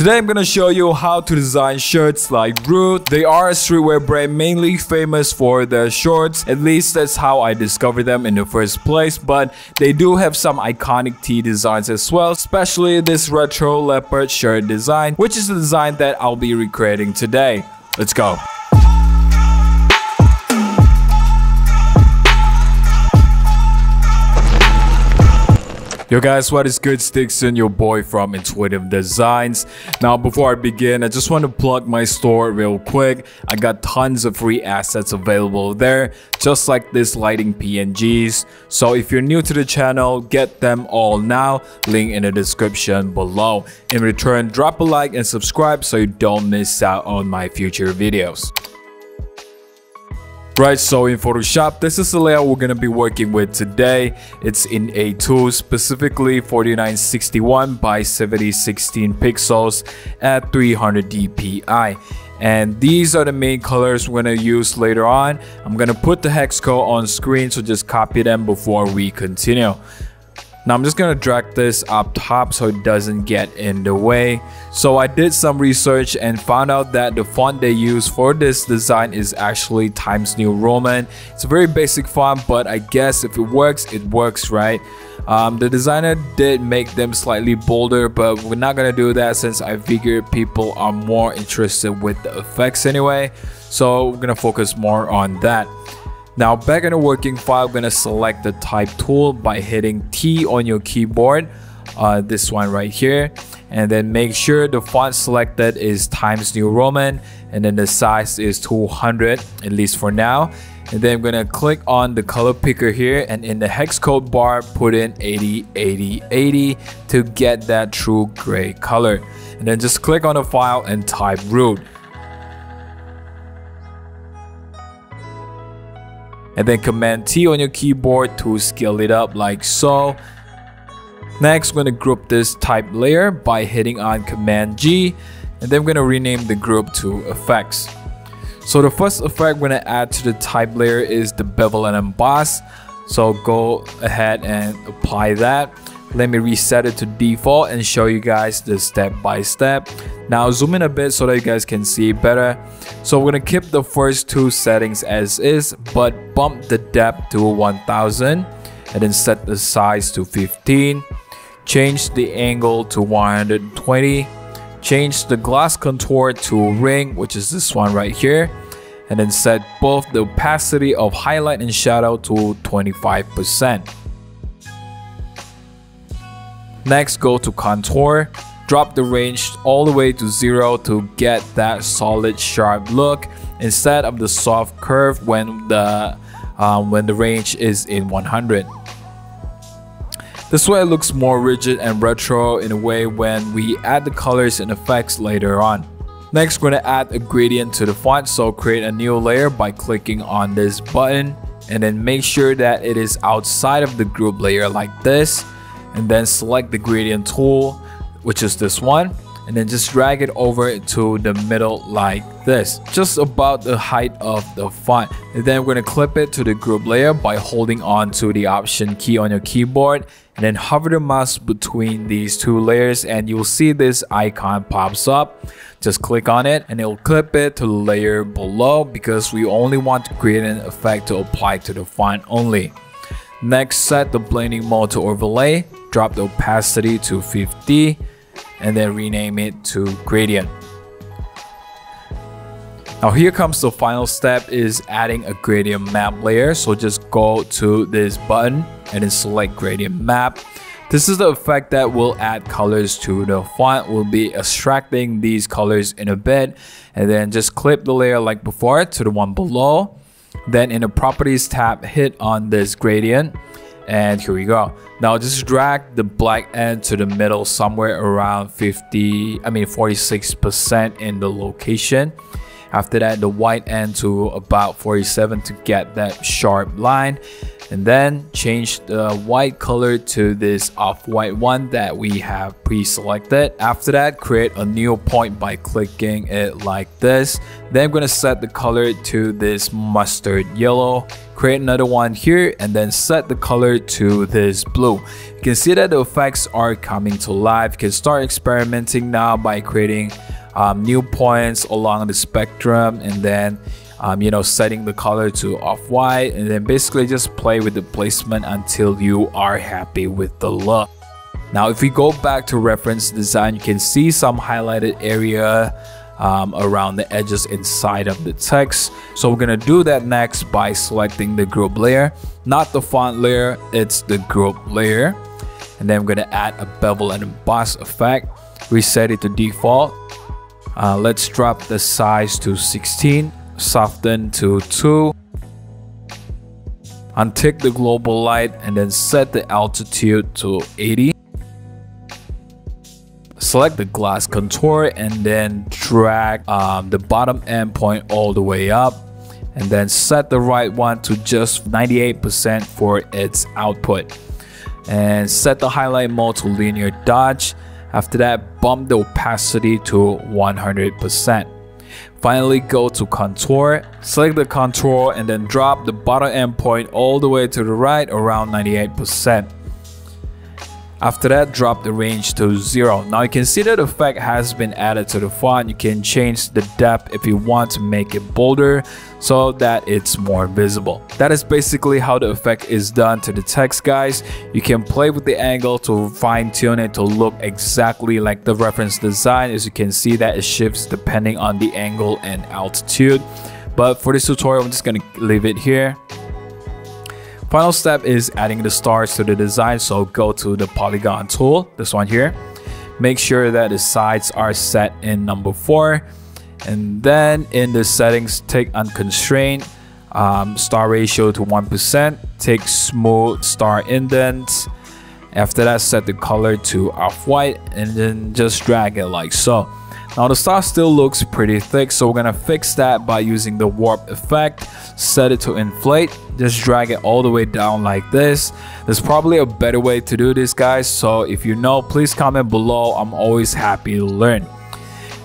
Today I'm gonna show you how to design shirts like Rhude. They are a streetwear brand mainly famous for their shorts. At least that's how I discovered them in the first place. But they do have some iconic tee designs as well, especially this retro leopard shirt design, which is the design that I'll be recreating today. Let's go. Yo guys, what is good? Stickson, your boy from Intuitive Designs. Now, before I begin, I just want to plug my store real quick. I got tons of free assets available there, just like this lightning PNGs. So if you're new to the channel, get them all now. Link in the description below. In return, drop a like and subscribe so you don't miss out on my future videos. Right, so in Photoshop, this is the layout we're gonna be working with today. It's in A2, specifically 4961 by 7016 pixels at 300 dpi. And these are the main colors we're gonna use later on. I'm gonna put the hex code on screen, so just copy them before we continue. Now I'm just gonna drag this up top so it doesn't get in the way. So I did some research and found out that the font they use for this design is actually Times New Roman. It's a very basic font but I guess if it works, it works right. Um, the designer did make them slightly bolder but we're not gonna do that since I figured people are more interested with the effects anyway. So we're gonna focus more on that. Now back in the working file, I'm gonna select the type tool by hitting T on your keyboard, uh, this one right here, and then make sure the font selected is Times New Roman, and then the size is 200, at least for now. And then I'm gonna click on the color picker here, and in the hex code bar, put in 80, 80, 80 to get that true gray color. And then just click on the file and type Rhude. And then command T on your keyboard to scale it up like so. Next, I'm going to group this type layer by hitting on command G and then I'm going to rename the group to effects. So the first effect we're going to add to the type layer is the bevel and emboss. So go ahead and apply that let me reset it to default and show you guys the step by step. Now zoom in a bit so that you guys can see better. So we're gonna keep the first two settings as is but bump the depth to 1000 and then set the size to 15 change the angle to 120 change the gloss contour to ring which is this one right here and then set both the opacity of highlight and shadow to 25 percent Next, go to contour. Drop the range all the way to zero to get that solid sharp look instead of the soft curve when the um, when the range is in 100. This way it looks more rigid and retro in a way when we add the colors and effects later on. Next, we're going to add a gradient to the font, so create a new layer by clicking on this button and then make sure that it is outside of the group layer like this and then select the gradient tool which is this one and then just drag it over to the middle like this just about the height of the font. And then we're going to clip it to the group layer by holding on to the option key on your keyboard and then hover the mouse between these two layers and you'll see this icon pops up. Just click on it and it'll clip it to the layer below because we only want to create an effect to apply to the font only next set the blending mode to overlay drop the opacity to 50 and then rename it to gradient. Now here comes the final step is adding a gradient map layer. So just go to this button and then select gradient map. This is the effect that will add colors to the font. We'll be extracting these colors in a bit and then just clip the layer like before to the one below. Then in the properties tab, hit on this gradient and here we go now just drag the black end to the middle somewhere around 50 i mean 46 percent in the location After that, the white end to about 47 to get that sharp line. And then change the white color to this off-white one that we have pre-selected. After that, create a new point by clicking it like this. Then I'm going to set the color to this mustard yellow create another one here and then set the color to this blue you can see that the effects are coming to life you can start experimenting now by creating um, new points along the spectrum and then um, you know setting the color to off-white and then basically just play with the placement until you are happy with the look now if we go back to reference design you can see some highlighted area um, around the edges inside of the text. So we're gonna do that next by selecting the group layer, not the font layer, it's the group layer. And then I'm gonna add a bevel and emboss effect, reset it to default. Uh, let's drop the size to 16, soften to 2, untick the global light and then set the altitude to 80 select the gloss contour and then drag um, the bottom end point all the way up. And then set the right one to just 98% for its output. And set the highlight mode to linear dodge. After that bump the opacity to 100% finally go to contour select the contour and then drop the bottom end point all the way to the right around 98% after that, drop the range to 0. Now you can see that effect has been added to the font. You can change the depth if you want to make it bolder so that it's more visible. That is basically how the effect is done to the text guys. You can play with the angle to fine tune it to look exactly like the reference design. As you can see that it shifts depending on the angle and altitude. But for this tutorial, I'm just to leave it here. Final step is adding the stars to the design. So go to the polygon tool, this one here. Make sure that the sides are set in number four. And then in the settings, take unconstrained, um, star ratio to 1%, take smooth star indents. After that, set the color to off-white and then just drag it like so. Now the star still looks pretty thick so we're gonna fix that by using the warp effect, set it to inflate, just drag it all the way down like this. There's probably a better way to do this guys so if you know please comment below, I'm always happy to learn.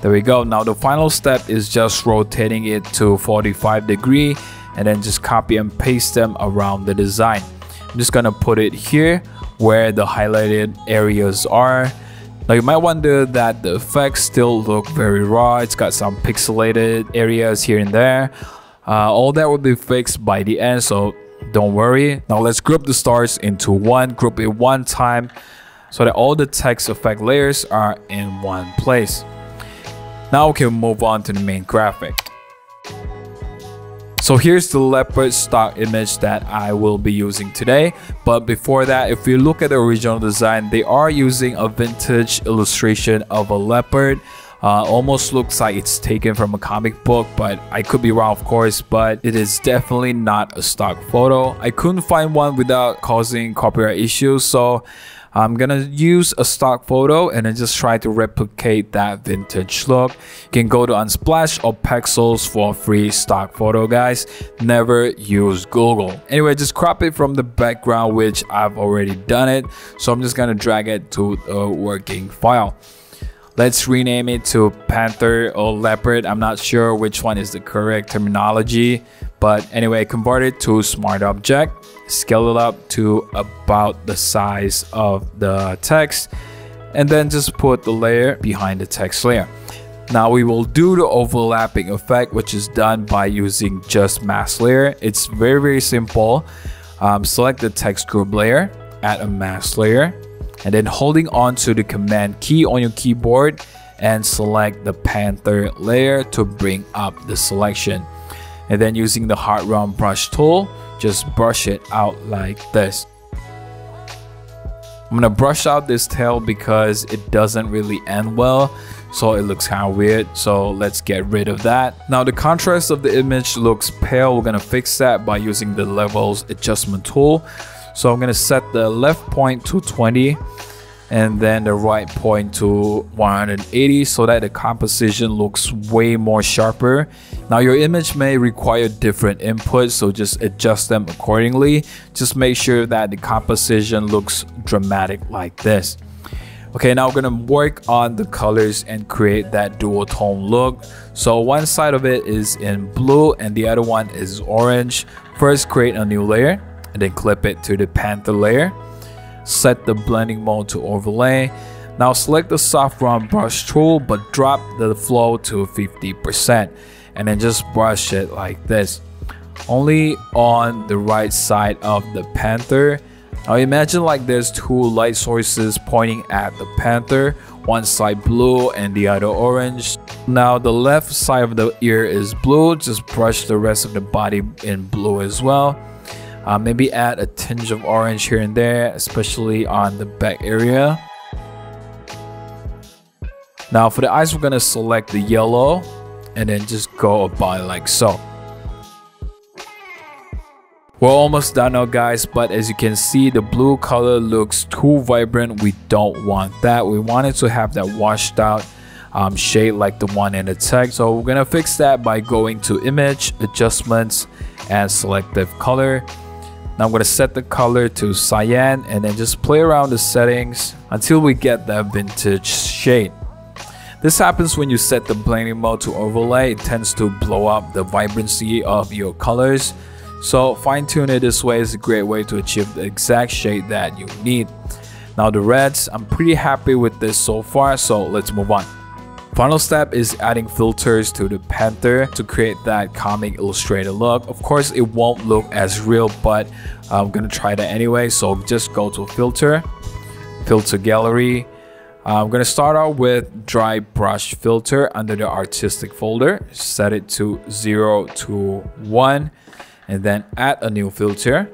There we go, now the final step is just rotating it to 45 degree and then just copy and paste them around the design. I'm just gonna put it here where the highlighted areas are now you might wonder that the effects still look very raw, it's got some pixelated areas here and there. Uh, all that will be fixed by the end, so don't worry. Now let's group the stars into one, group it one time so that all the text effect layers are in one place. Now we can move on to the main graphic. So here's the leopard stock image that I will be using today. But before that, if you look at the original design, they are using a vintage illustration of a leopard. Uh, almost looks like it's taken from a comic book, but I could be wrong, of course. But it is definitely not a stock photo. I couldn't find one without causing copyright issues, so I'm gonna use a stock photo and then just try to replicate that vintage look. You can go to Unsplash or Pexels for free stock photo guys. Never use Google. Anyway, just crop it from the background which I've already done it. So I'm just gonna drag it to a working file. Let's rename it to Panther or Leopard. I'm not sure which one is the correct terminology. But anyway, convert it to smart object, scale it up to about the size of the text, and then just put the layer behind the text layer. Now we will do the overlapping effect, which is done by using just mask layer. It's very, very simple. Um, select the text group layer, add a mask layer, and then holding on to the command key on your keyboard and select the Panther layer to bring up the selection and then using the hard round brush tool just brush it out like this. I'm gonna brush out this tail because it doesn't really end well so it looks kind of weird. So let's get rid of that. Now the contrast of the image looks pale. We're gonna fix that by using the levels adjustment tool. So I'm gonna set the left point to 20 and then the right point to 180 so that the composition looks way more sharper Now your image may require different inputs, so just adjust them accordingly. Just make sure that the composition looks dramatic like this. Okay, now we're gonna work on the colors and create that dual tone look. So one side of it is in blue and the other one is orange. First, create a new layer and then clip it to the panther layer. Set the blending mode to overlay. Now select the soft round brush tool but drop the flow to 50% and then just brush it like this. Only on the right side of the panther now imagine like there's two light sources pointing at the panther, one side blue and the other orange. Now the left side of the ear is blue, just brush the rest of the body in blue as well. Uh, maybe add a tinge of orange here and there, especially on the back area. Now for the eyes, we're gonna select the yellow and then just go about like so. We're almost done now guys, but as you can see, the blue color looks too vibrant. We don't want that. We wanted to have that washed out um, shade like the one in the text. So we're gonna fix that by going to image, adjustments, and selective color. Now I'm gonna set the color to cyan and then just play around the settings until we get that vintage shade. This happens when you set the blending mode to overlay, it tends to blow up the vibrancy of your colors. So fine tune it this way is a great way to achieve the exact shade that you need. Now the reds, I'm pretty happy with this so far, so let's move on. Final step is adding filters to the Panther to create that comic illustrator look. Of course, it won't look as real, but I'm gonna try that anyway. So just go to filter, filter gallery. Uh, I'm gonna start out with dry brush filter under the artistic folder. Set it to zero to one and then add a new filter.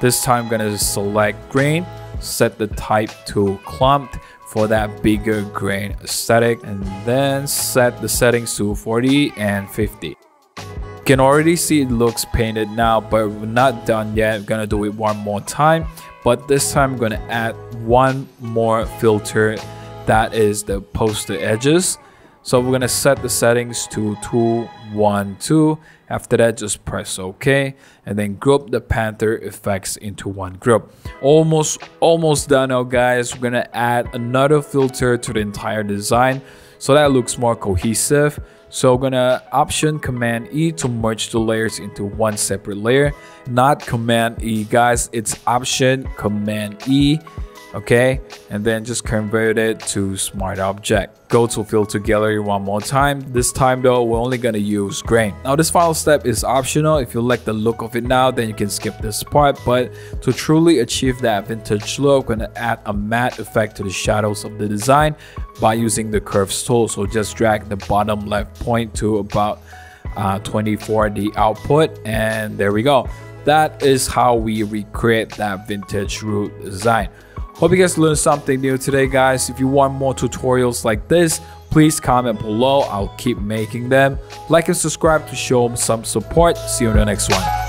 This time I'm gonna select grain, set the type to clumped for that bigger grain aesthetic and then set the settings to 40 and 50. You can already see it looks painted now but we're not done yet. I'm gonna do it one more time but this time I'm gonna add one more filter that is the poster edges. So we're gonna set the settings to 212 after that, just press OK and then group the Panther effects into one group. Almost, almost done now guys. We're gonna add another filter to the entire design so that looks more cohesive. So we're gonna option command E to merge the layers into one separate layer, not command E. Guys, it's option command E okay? And then just convert it to smart object. Go to filter gallery one more time. This time though we're only gonna use grain. Now this final step is optional. If you like the look of it now then you can skip this part. But to truly achieve that vintage look we're gonna add a matte effect to the shadows of the design by using the curves tool. So just drag the bottom left point to about uh, 24 the output and there we go. That is how we recreate that vintage Rhude design Hope you guys learned something new today guys. If you want more tutorials like this, please comment below. I'll keep making them. Like and subscribe to show some support. See you in the next one.